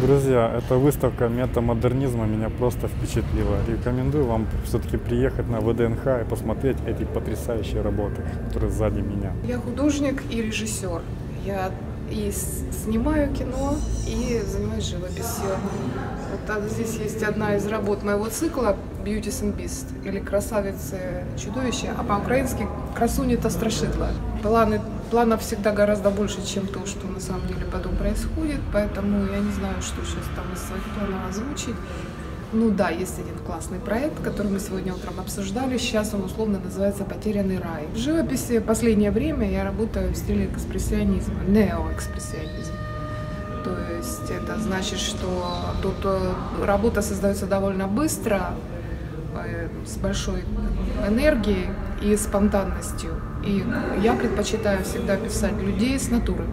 Друзья, эта выставка метамодернизма меня просто впечатлила. Рекомендую вам все-таки приехать на ВДНХ и посмотреть эти потрясающие работы, которые сзади меня. Я художник и режиссер. Я и снимаю кино, и занимаюсь живописью. Вот а здесь есть одна из работ моего цикла «Beauties and Beast» или «Красавицы чудовища», а по-украински «Красуня-то страшитла». Планы, планов всегда гораздо больше, чем то, что на самом деле потом происходит, поэтому я не знаю, что сейчас там из своих планов озвучить. Ну да, есть один классный проект, который мы сегодня утром обсуждали. Сейчас он условно называется «Потерянный рай». В живописи последнее время я работаю в стиле экспрессионизма, неоэкспрессионизм. То есть это значит, что тут э, работа создается довольно быстро, с большой энергией и спонтанностью. И я предпочитаю всегда писать людей с натуры.